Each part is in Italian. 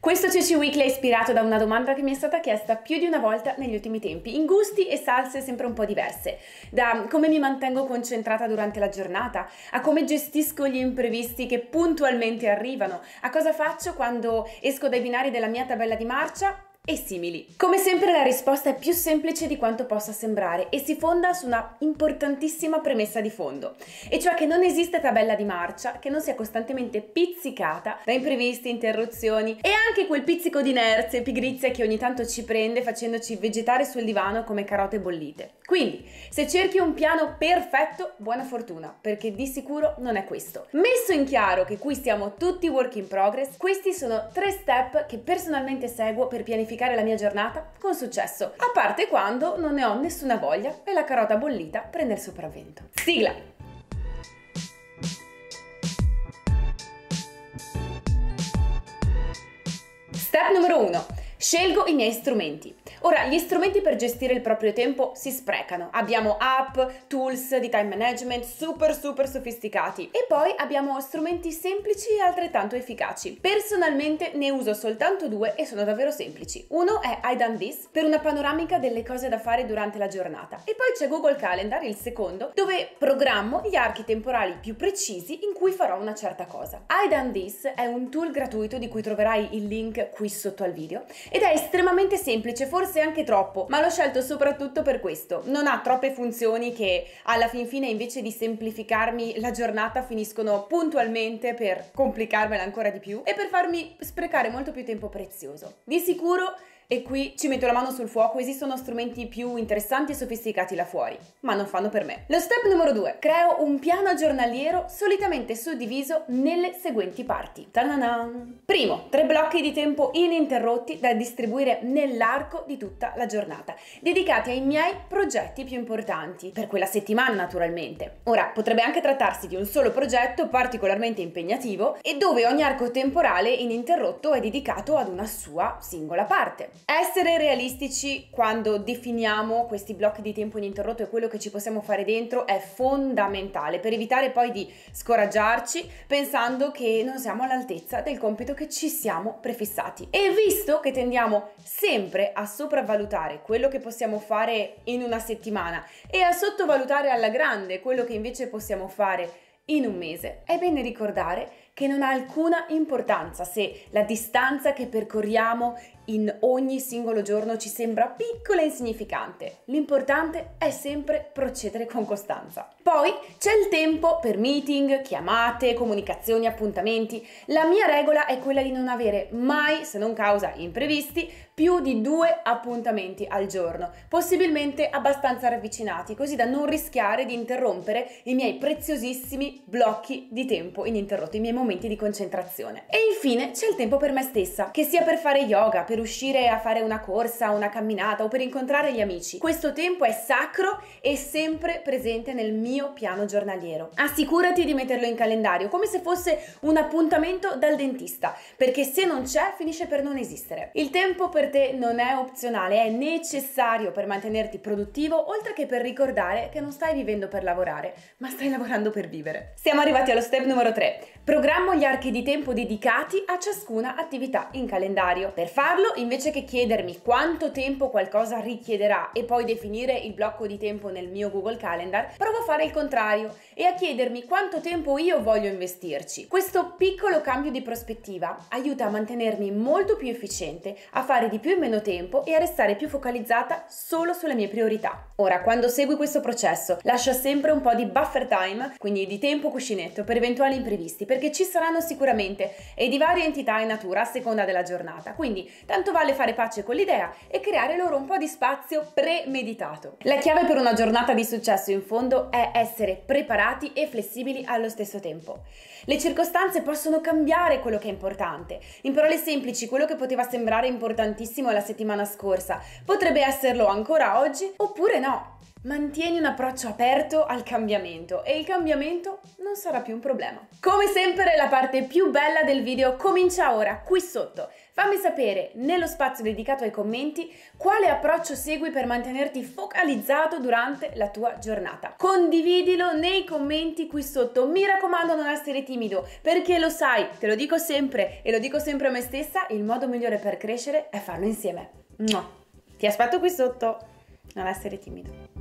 Questo CC Weekly è ispirato da una domanda che mi è stata chiesta più di una volta negli ultimi tempi, in gusti e salse sempre un po' diverse, da come mi mantengo concentrata durante la giornata, a come gestisco gli imprevisti che puntualmente arrivano, a cosa faccio quando esco dai binari della mia tabella di marcia e simili. Come sempre la risposta è più semplice di quanto possa sembrare e si fonda su una importantissima premessa di fondo, e cioè che non esiste tabella di marcia che non sia costantemente pizzicata da imprevisti, interruzioni e anche quel pizzico di inerzia e pigrizia che ogni tanto ci prende facendoci vegetare sul divano come carote bollite. Quindi, se cerchi un piano perfetto, buona fortuna, perché di sicuro non è questo. Messo in chiaro che qui stiamo tutti work in progress, questi sono tre step che personalmente seguo per pianificare pianificare la mia giornata con successo, a parte quando non ne ho nessuna voglia e la carota bollita prende il sopravvento. Sigla! Step numero 1. Scelgo i miei strumenti. Ora, gli strumenti per gestire il proprio tempo si sprecano. Abbiamo app, tools di time management super super sofisticati e poi abbiamo strumenti semplici e altrettanto efficaci. Personalmente ne uso soltanto due e sono davvero semplici. Uno è I Done This per una panoramica delle cose da fare durante la giornata e poi c'è Google Calendar, il secondo, dove programmo gli archi temporali più precisi in cui farò una certa cosa. I Done This è un tool gratuito di cui troverai il link qui sotto al video ed è estremamente semplice, forse anche troppo, ma l'ho scelto soprattutto per questo. Non ha troppe funzioni che alla fin fine invece di semplificarmi la giornata finiscono puntualmente per complicarmela ancora di più e per farmi sprecare molto più tempo prezioso. Di sicuro e qui ci metto la mano sul fuoco, esistono strumenti più interessanti e sofisticati là fuori, ma non fanno per me. Lo step numero 2. Creo un piano giornaliero solitamente suddiviso nelle seguenti parti. Ta-da-dan. Primo, tre blocchi di tempo ininterrotti da distribuire nell'arco di tutta la giornata, dedicati ai miei progetti più importanti, per quella settimana naturalmente. Ora, potrebbe anche trattarsi di un solo progetto particolarmente impegnativo e dove ogni arco temporale ininterrotto è dedicato ad una sua singola parte. Essere realistici quando definiamo questi blocchi di tempo ininterrotto e quello che ci possiamo fare dentro è fondamentale per evitare poi di scoraggiarci pensando che non siamo all'altezza del compito che ci siamo prefissati. E visto che tendiamo sempre a sopravvalutare quello che possiamo fare in una settimana e a sottovalutare alla grande quello che invece possiamo fare in un mese, è bene ricordare che non ha alcuna importanza se la distanza che percorriamo in ogni singolo giorno ci sembra piccola e insignificante. L'importante è sempre procedere con costanza. Poi c'è il tempo per meeting, chiamate, comunicazioni, appuntamenti. La mia regola è quella di non avere mai, se non causa imprevisti, più di due appuntamenti al giorno, possibilmente abbastanza ravvicinati, così da non rischiare di interrompere i miei preziosissimi blocchi di tempo ininterrotti, i miei momenti di concentrazione. E infine c'è il tempo per me stessa, che sia per fare yoga, per uscire a fare una corsa, una camminata o per incontrare gli amici. Questo tempo è sacro e sempre presente nel mio piano giornaliero. Assicurati di metterlo in calendario come se fosse un appuntamento dal dentista, perché se non c'è finisce per non esistere. Il tempo per te non è opzionale, è necessario per mantenerti produttivo, oltre che per ricordare che non stai vivendo per lavorare, ma stai lavorando per vivere. Siamo arrivati allo step numero 3. Programmo gli archi di tempo dedicati a ciascuna attività in calendario. Per farlo invece che chiedermi quanto tempo qualcosa richiederà e poi definire il blocco di tempo nel mio Google Calendar, provo a fare il contrario e a chiedermi quanto tempo io voglio investirci. Questo piccolo cambio di prospettiva aiuta a mantenermi molto più efficiente, a fare di più in meno tempo e a restare più focalizzata solo sulle mie priorità. Ora, quando segui questo processo, lascia sempre un po' di buffer time, quindi di tempo cuscinetto per eventuali imprevisti, perché ci saranno sicuramente e di varie entità e natura a seconda della giornata. Quindi, tanto vale fare pace con l'idea e creare loro un po' di spazio premeditato. La chiave per una giornata di successo in fondo è essere preparati e flessibili allo stesso tempo. Le circostanze possono cambiare quello che è importante. In parole semplici, quello che poteva sembrare importantissimo la settimana scorsa potrebbe esserlo ancora oggi oppure no. Mantieni un approccio aperto al cambiamento e il cambiamento non sarà più un problema. Come sempre la parte più bella del video comincia ora, qui sotto. Fammi sapere nello spazio dedicato ai commenti quale approccio segui per mantenerti focalizzato durante la tua giornata. Condividilo nei commenti qui sotto. Mi raccomando non essere timido perché lo sai, te lo dico sempre e lo dico sempre a me stessa, il modo migliore per crescere è farlo insieme. Ti aspetto qui sotto, non essere timido.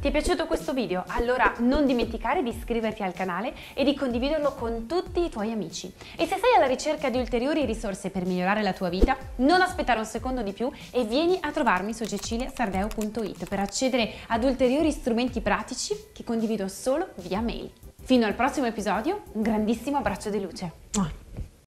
Ti è piaciuto questo video? Allora non dimenticare di iscriverti al canale e di condividerlo con tutti i tuoi amici. E se sei alla ricerca di ulteriori risorse per migliorare la tua vita, non aspettare un secondo di più e vieni a trovarmi su ceciliasardeo.it per accedere ad ulteriori strumenti pratici che condivido solo via mail. Fino al prossimo episodio, un grandissimo abbraccio di luce.